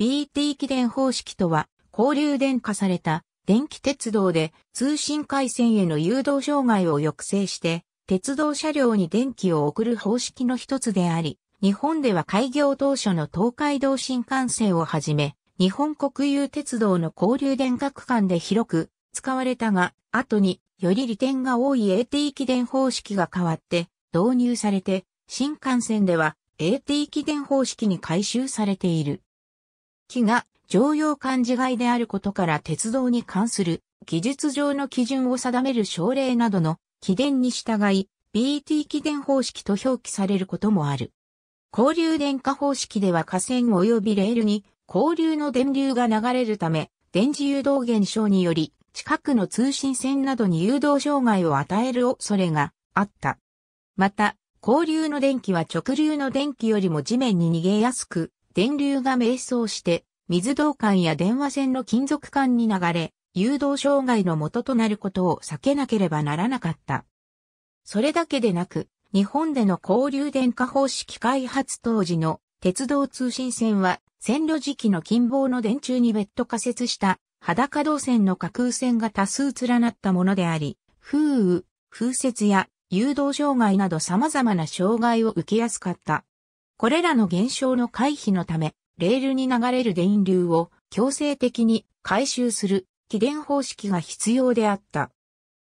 BT 起電方式とは、交流電化された電気鉄道で通信回線への誘導障害を抑制して、鉄道車両に電気を送る方式の一つであり、日本では開業当初の東海道新幹線をはじめ、日本国有鉄道の交流電化区間で広く使われたが、後により利点が多い AT 起電方式が変わって導入されて、新幹線では AT 起電方式に改修されている。木が常用漢字外であることから鉄道に関する技術上の基準を定める省令などの起電に従い BT 起電方式と表記されることもある。交流電化方式では架線及びレールに交流の電流が流れるため、電磁誘導現象により近くの通信線などに誘導障害を与える恐れがあった。また、交流の電気は直流の電気よりも地面に逃げやすく、電流が迷走して、水道管や電話線の金属管に流れ、誘導障害の元となることを避けなければならなかった。それだけでなく、日本での交流電化方式開発当時の鉄道通信線は線路時期の近傍の電柱に別途仮設した裸動線の架空線が多数連なったものであり、風雨、風雪や誘導障害など様々な障害を受けやすかった。これらの現象の回避のため、レールに流れる電流を強制的に回収する起電方式が必要であった。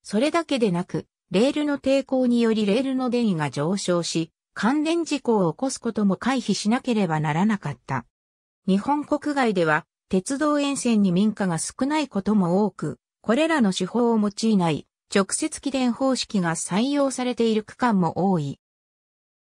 それだけでなく、レールの抵抗によりレールの電位が上昇し、関連事故を起こすことも回避しなければならなかった。日本国外では、鉄道沿線に民家が少ないことも多く、これらの手法を用いない直接起電方式が採用されている区間も多い。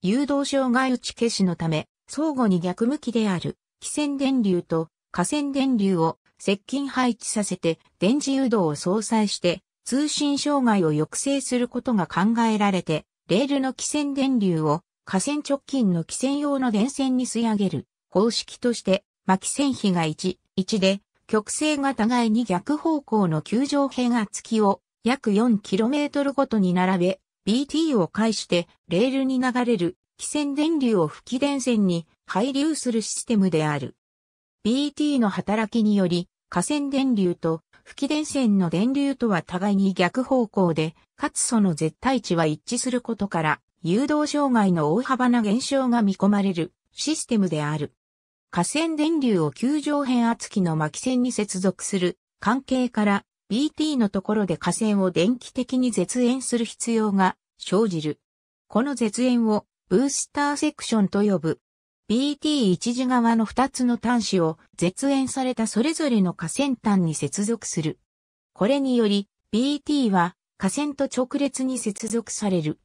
誘導障害打ち消しのため、相互に逆向きである、気線電流と河川電流を接近配置させて電磁誘導を相殺して通信障害を抑制することが考えられて、レールの気線電流を河川直近の気線用の電線に吸い上げる。方式として巻線比が1、1で極性が互いに逆方向の球状変圧器を約 4km ごとに並べ、BT を介してレールに流れる。気線電流を吹き電線に配流するシステムである。BT の働きにより、河川電流と吹き電線の電流とは互いに逆方向で、かつその絶対値は一致することから、誘導障害の大幅な減少が見込まれるシステムである。河川電流を球状変圧器の巻線に接続する関係から BT のところで河川を電気的に絶縁する必要が生じる。この絶縁をブースターセクションと呼ぶ。BT 一時側の2つの端子を絶縁されたそれぞれの河川端に接続する。これにより BT は河川と直列に接続される。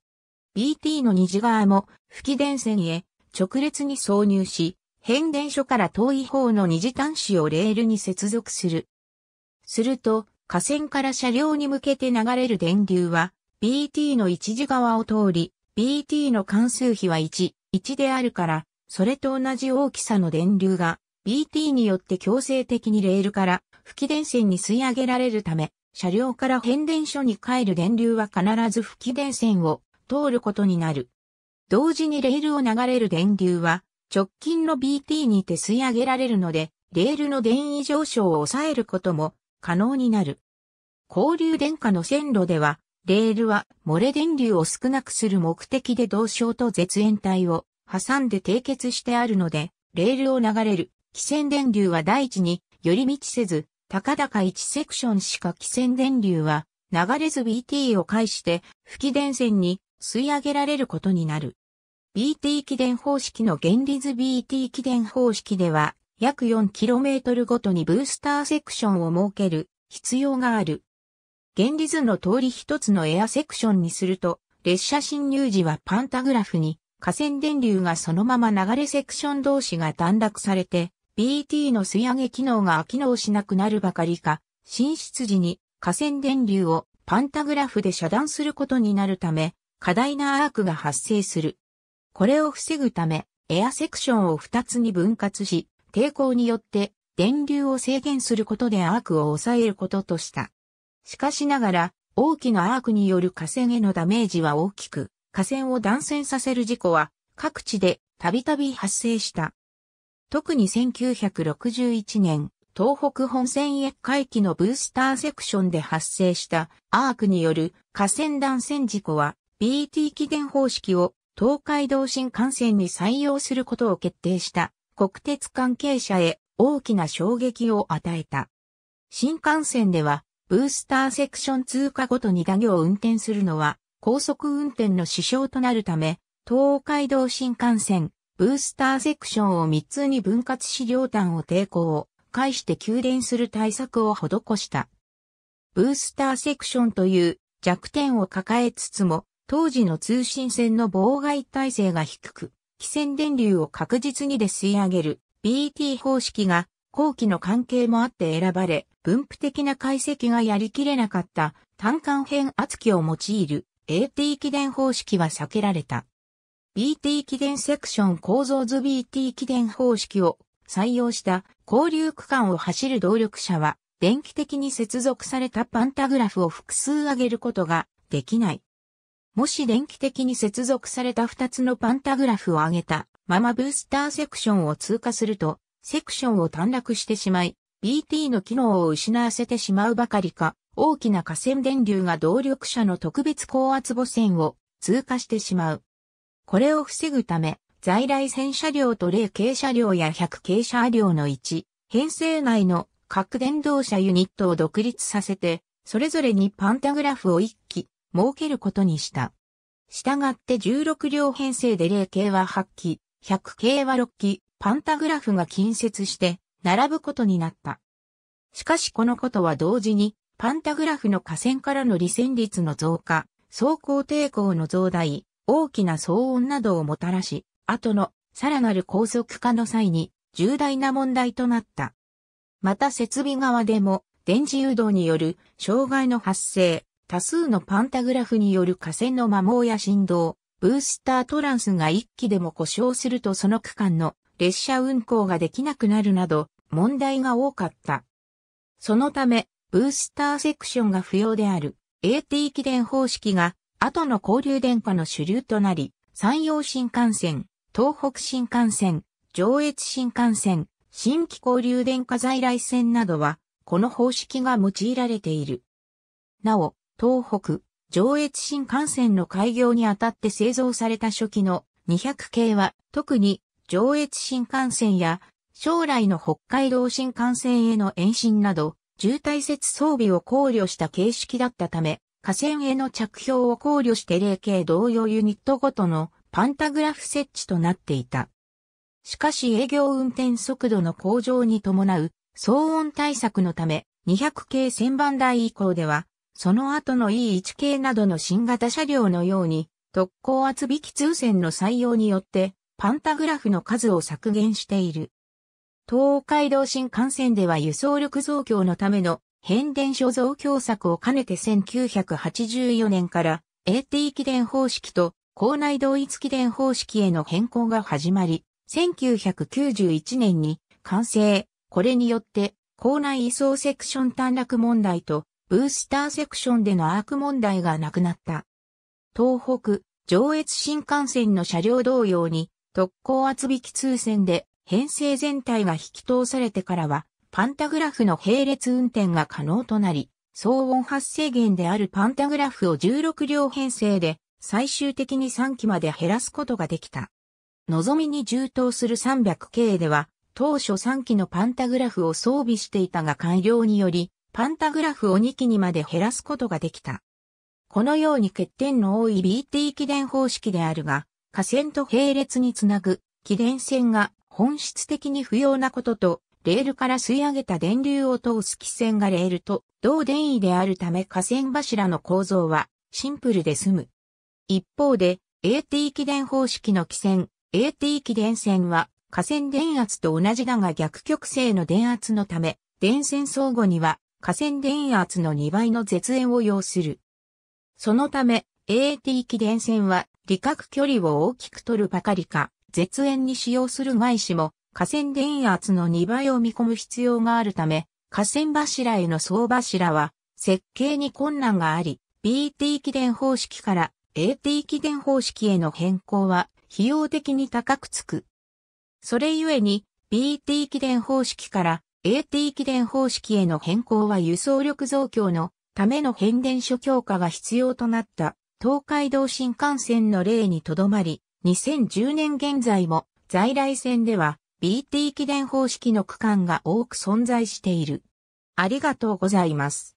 BT の二次側も吹き電線へ直列に挿入し、変電所から遠い方の二次端子をレールに接続する。すると、河川から車両に向けて流れる電流は、BT の一次側を通り、BT の関数比は1、1であるから、それと同じ大きさの電流が BT によって強制的にレールから吹き電線に吸い上げられるため、車両から変電所に帰る電流は必ず吹き電線を通ることになる。同時にレールを流れる電流は直近の BT にて吸い上げられるので、レールの電位上昇を抑えることも可能になる。交流電化の線路では、レールは漏れ電流を少なくする目的で同床と絶縁体を挟んで締結してあるので、レールを流れる気線電流は大地に寄り道せず、高々1セクションしか気線電流は流れず BT を介して吹き電線に吸い上げられることになる。BT 起電方式の原理図 BT 起電方式では約 4km ごとにブースターセクションを設ける必要がある。原理図の通り一つのエアセクションにすると列車侵入時はパンタグラフに河川電流がそのまま流れセクション同士が短絡されて、BT の吸い上げ機能が機能しなくなるばかりか、進出時に河川電流をパンタグラフで遮断することになるため、過大なアークが発生する。これを防ぐため、エアセクションを2つに分割し、抵抗によって電流を制限することでアークを抑えることとした。しかしながら、大きなアークによる河川へのダメージは大きく、河川を断線させる事故は各地でたびたび発生した。特に1961年、東北本線へ回帰のブースターセクションで発生したアークによる河川断線事故は BT 起電方式を東海道新幹線に採用することを決定した国鉄関係者へ大きな衝撃を与えた。新幹線ではブースターセクション通過ごとに打行を運転するのは高速運転の支障となるため、東海道新幹線、ブースターセクションを3つに分割し両端を抵抗を介して給電する対策を施した。ブースターセクションという弱点を抱えつつも、当時の通信線の妨害耐性が低く、汽線電流を確実にで吸い上げる BT 方式が後期の関係もあって選ばれ、分布的な解析がやりきれなかった単管変圧機を用いる AT 起電方式は避けられた。BT 起電セクション構造図 BT 起電方式を採用した交流区間を走る動力車は電気的に接続されたパンタグラフを複数上げることができない。もし電気的に接続された2つのパンタグラフを上げたままブースターセクションを通過すると、セクションを短絡してしまい、BT の機能を失わせてしまうばかりか、大きな河川電流が動力車の特別高圧母線を通過してしまう。これを防ぐため、在来線車両と0系車両や100系車両の1、編成内の各電動車ユニットを独立させて、それぞれにパンタグラフを1機設けることにした。したがって16両編成で0系は8機、100系は6機、パンタグラフが近接して並ぶことになった。しかしこのことは同時にパンタグラフの河川からの離線率の増加、走行抵抗の増大、大きな騒音などをもたらし、後のさらなる高速化の際に重大な問題となった。また設備側でも電磁誘導による障害の発生、多数のパンタグラフによる河川の摩耗や振動、ブースタートランスが一機でも故障するとその区間の列車運行ができなくなるなど問題が多かった。そのため、ブースターセクションが不要である AT 機電方式が後の交流電化の主流となり、山陽新幹線、東北新幹線、上越新幹線、新規交流電化在来線などは、この方式が用いられている。なお、東北、上越新幹線の開業にあたって製造された初期の200系は、特に上越新幹線や将来の北海道新幹線への延伸など、渋滞設装備を考慮した形式だったため、河川への着氷を考慮して0系同様ユニットごとのパンタグラフ設置となっていた。しかし営業運転速度の向上に伴う騒音対策のため200系1000番台以降では、その後の E1 系などの新型車両のように特高圧引き通線の採用によってパンタグラフの数を削減している。東海道新幹線では輸送力増強のための変電所増強策を兼ねて1984年から AT 機電方式と校内同一機電方式への変更が始まり、1991年に完成。これによって校内移送セクション短絡問題とブースターセクションでのアーク問題がなくなった。東北、上越新幹線の車両同様に特高圧引き通線で編成全体が引き通されてからは、パンタグラフの並列運転が可能となり、騒音発生源であるパンタグラフを16両編成で最終的に3機まで減らすことができた。望みに充当する300系では、当初3機のパンタグラフを装備していたが改良により、パンタグラフを2機にまで減らすことができた。このように欠点の多い BT 起電方式であるが、河川と並列につなぐ起電線が本質的に不要なことと、レールから吸い上げた電流を通す気線がレールと同電位であるため河川柱の構造はシンプルで済む。一方で AT 気電方式の気線、AT 気電線は河川電圧と同じだが逆極性の電圧のため、電線相互には河川電圧の2倍の絶縁を要する。そのため AT 気電線は離角距離を大きく取るばかりか、絶縁に使用する外資も河川電圧の2倍を見込む必要があるため、河川柱への総柱は設計に困難があり、BT 起電方式から AT 起電方式への変更は費用的に高くつく。それゆえに BT 起電方式から AT 起電方式への変更は輸送力増強のための変電所強化が必要となった東海道新幹線の例にとどまり、2010年現在も在来線では BT 起電方式の区間が多く存在している。ありがとうございます。